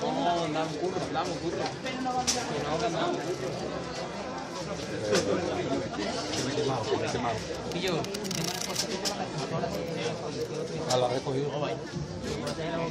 Curro, andamos curro. No, andamos curro. Que me he quemado, que me he quemado. Y yo. Ah, la recogido.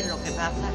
bien lo que pasa.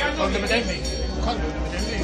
Condemnation. Condemnation.